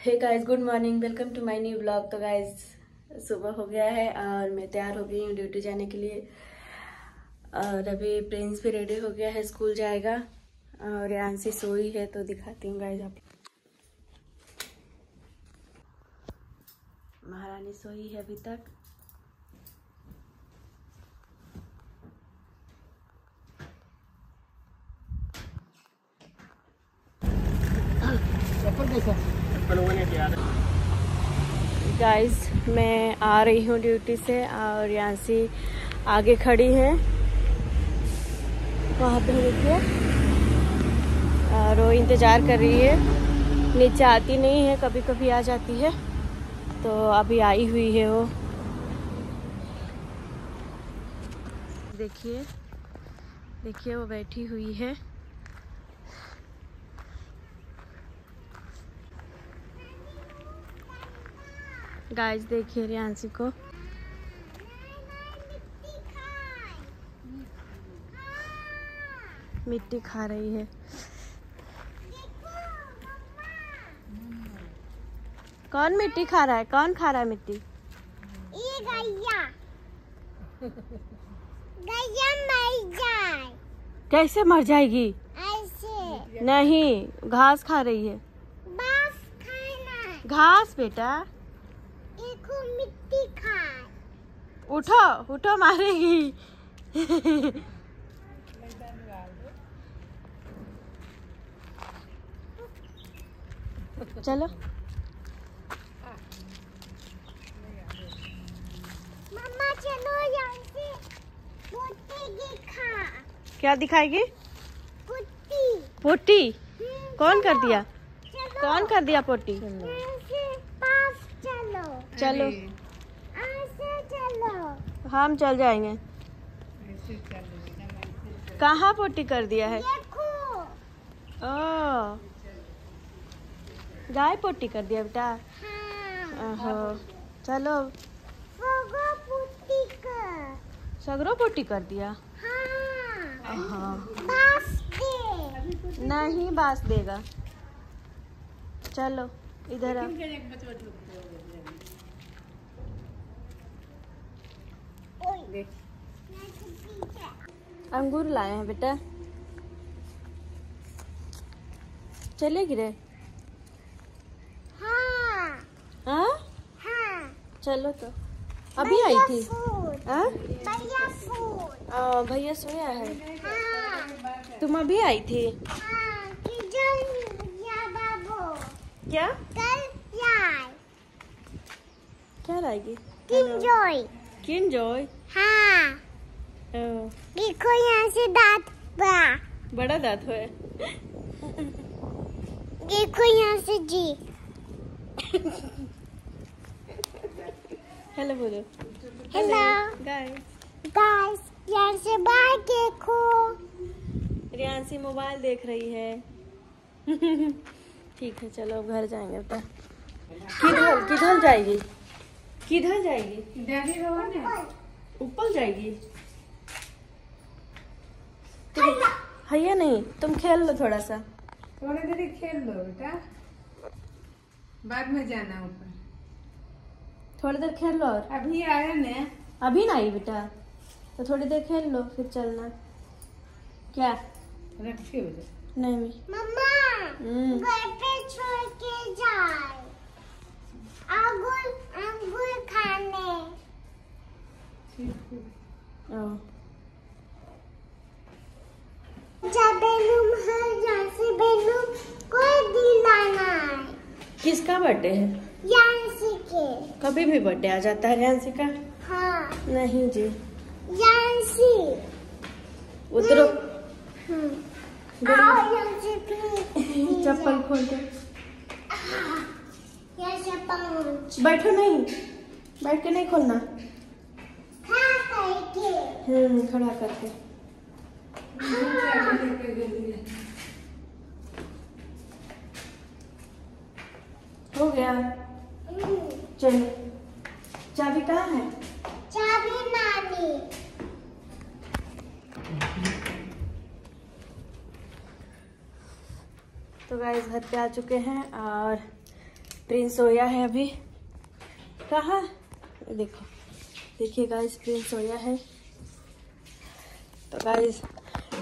Hey guys good morning welcome to my new blog तो guys सुबह हो गया है और मैं तैयार हो गई हूँ ड्यूटी जाने के लिए। और अभी प्रिंस भी रेडी हो गया है स्कूल जाएगा। और यांसी सोई है तो दिखाती हूँ गाइस आप। महारानी सोई है अभी तक। गाइस मैं आ रही हूँ ड्यूटी से और यहाँ से आगे खड़ी है। वहाँ पे देखिए। और वो इंतज़ार कर रही है। नीचे आती नहीं है कभी कभी आ जाती है। तो अभी आई हुई है वो। देखिए। देखिए, वो बैठी हुई है। गाइस देखिए रियांसी को। मिट्टी खा रही है। कौन मिट्टी खा रहा है? कौन खा रहा है मिट्टी? ये गैया। गैया मर जाए। कैसे मर जाएगी? ऐसे। नहीं घास खा रही है। है। घास बेटा। देखो मिट्टी खाए उठो उठो मारेगी चलो। मम्मा चलो यहाँ से दिखा। क्या दिखाएगी? कुत्ती पोटी। हम्म, कौन कर दिया? कौन कर दिया पोटी? पास चलो। चलो। हम चल जाएँगे। कहाँ पोटी कर दिया है? ओ। गाय पोटी कर दिया बेटा। हाँ। चलो। सगरो पोटी कर दिया। हाँ। हाँ बस दे। नहीं बास देगा। चलो इधर आओ अंगूर लाए हैं बेटा। चले गिरे। हाँ। हाँ? हाँ। चलो तो। अभी आई थी। हाँ? भैया सोया है। हाँ। तुम अभी आई थी? हाँ क्या? कल क्या लाएगी? किन जॉय किन ओ, देखो यहाँ से दांत बड़ा। बड़ा दांत है। देखो यहाँ से जी। हेलो बोलो। हेलो गाइस गाइस यहाँ से बाहर देखो। रियांसी मोबाइल देख रही है। ठीक है चलो अब घर जाएँगे बेटा किधर किधर जाएगी? किधर जाएगी? ऊपर जाएगी। तुम हैया नहीं? तुम खेल लो थोड़ा सा। थोड़ी देरी खेल लो बेटा। बाद में जाना ऊपर। थोड़ी देर खेल लो और। अभी आया ने अभी ना आई बेटा। तो थोड़ी देर खेल लो फिर चलना। क्या? रखे हो नहीं मम्मा हम्म, घर पे छोड़ के जाए अंगूर अंगूर खाने। ठीक है। ओ, दिलाना है। किसका बर्थडे है? यांसी के। कभी भी बर्थडे आ जाता है रियांसी का? हाँ। नहीं जी। यांसी। उतरो। हम्म। आओ यांसी प्लीज़ चप्पल खोल दो। पाँच बैठो नहीं। बैठ के नहीं खोलना। हाँ हम्म खड़ा करके। हो। गया। हम्म, चलो। चाबी कहाँ है? चाबी नानी। तो गाइस घर पे आ चुके हैं और प्रिंस सोया है अभी। कहाँ? देखो। देखिए गाइस प्रिंस सोया है। तो गाइस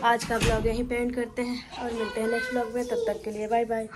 आज का ब्लॉग यहीं पे एंड करते हैं और मिलते हैं नेक्स्ट ब्लॉग में। तब तक के लिए बाय बाय